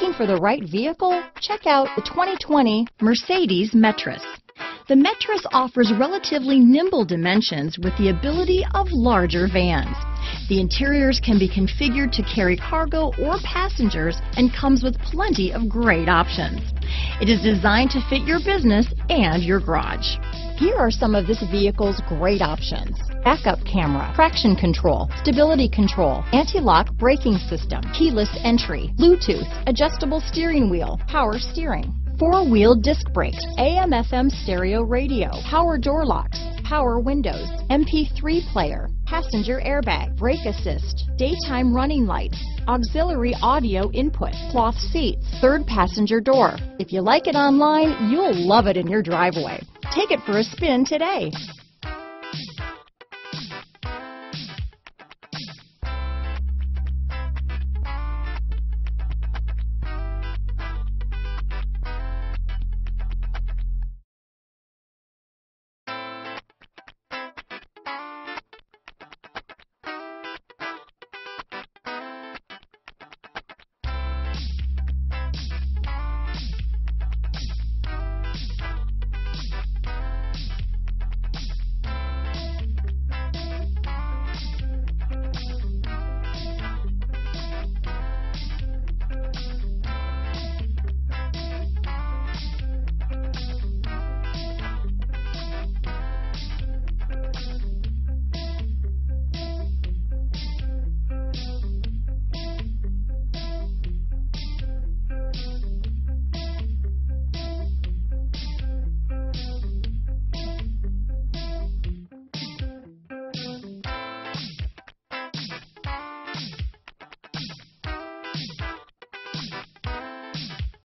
Looking for the right vehicle? Check out the 2020 Mercedes Metris. The Metris offers relatively nimble dimensions with the ability of larger vans. The interiors can be configured to carry cargo or passengers and comes with plenty of great options. It is designed to fit your business and your garage. Here are some of this vehicle's great options. Backup camera, traction control, stability control, anti-lock braking system, keyless entry, Bluetooth, adjustable steering wheel, power steering, four-wheel disc brakes, AM FM stereo radio, power door locks, power windows, MP3 player, passenger airbag, brake assist, daytime running lights, auxiliary audio input, cloth seats, third passenger door. If you like it online, you'll love it in your driveway. Take it for a spin today.